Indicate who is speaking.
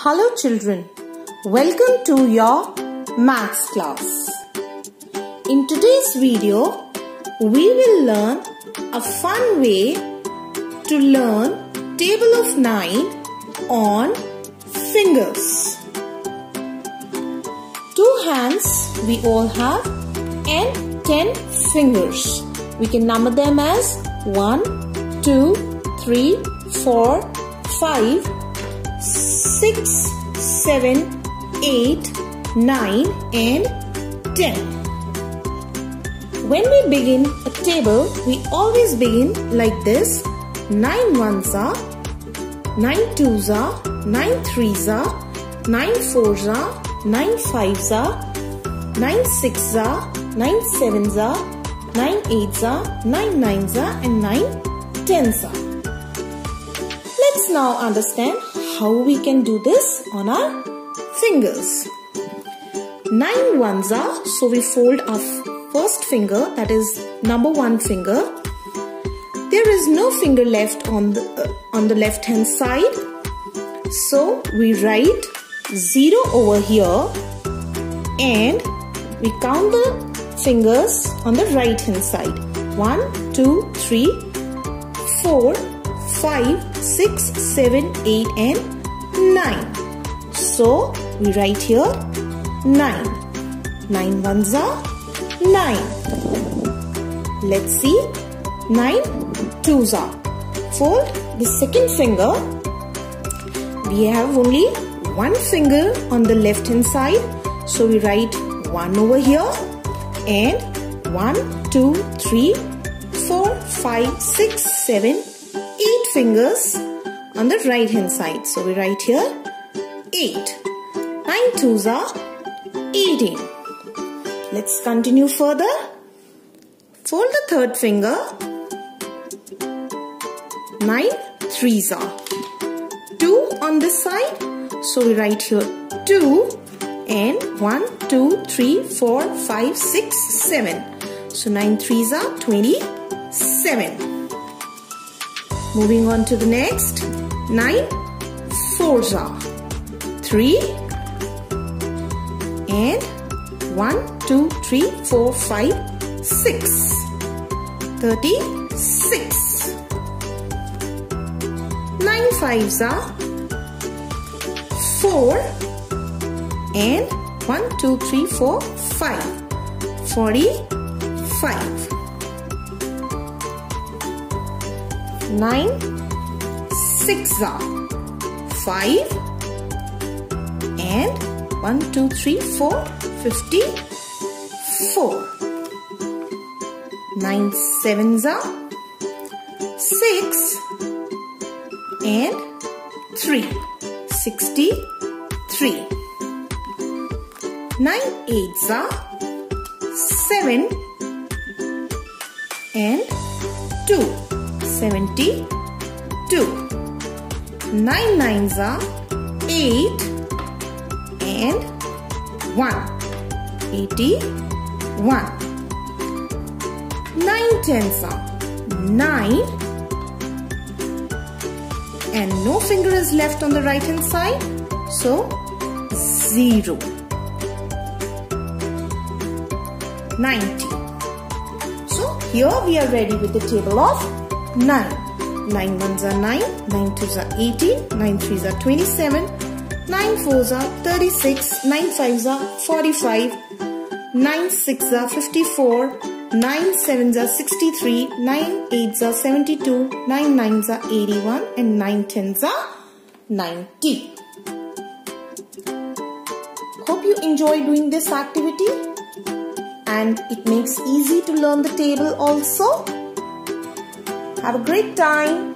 Speaker 1: Hello children, welcome to your maths class. In today's video, we will learn a fun way to learn table of 9 on fingers. Two hands we all have and 10 fingers. We can number them as 1, 2, 3, 4, 5, 6, 7, 8, 9 and 10. When we begin a table, we always begin like this. 9 ones are, 9 twos are, 9 threes are, 9 fours are, 9 fives are, 9 sixes are, 9 sevens are, 9 eights are, 9 nines are and 9 tens are. Let's now understand how we can do this on our fingers. 9 ones are, so we fold our first finger that is number 1 finger. There is no finger left on the, uh, on the left hand side. So we write 0 over here and we count the fingers on the right hand side. 1, 2, 3, 4, 5, 6, 7, 8 and 9. So we write here 9. 9 ones are 9. Let's see 9 twos are. Fold the second finger. We have only one finger on the left hand side. So we write 1 over here and 1, 2, 3, 4, 5, 6, 7, 8 fingers on the right hand side. So we write here 8. 9 twos are 18. Let's continue further. Fold the third finger. 9 threes are 2 on this side. So we write here 2 and 1, 2, 3, 4, 5, 6, 7. So 9 threes are 27. Moving on to the next. 9 fours are 3 and 1, 2, 3, 4, 5, 6. 36. 9 fives are 4 and 1, 2, 3, 4, 5. 45. 9 6 are 5 and 1, 2, 3, 4, 54. 9 sevens are 6 and 3. 63. 9 eights are 7 and 2. 72. 9 nines are 8 and 1. 81. 9 tens are 9 and no finger is left on the right hand side. So 0. 90. So here we are ready with the table of 9. 9 ones are 9, 9 twos are 18, 9 threes are 27, 9 fours are 36, 9 fives are 45, 9 sixes are 54, 9 sevens are 63, 9 eights are 72, 9 nines are 81 and 9 tens are 90. Hope you enjoy doing this activity and it makes easy to learn the table also. Have a great time.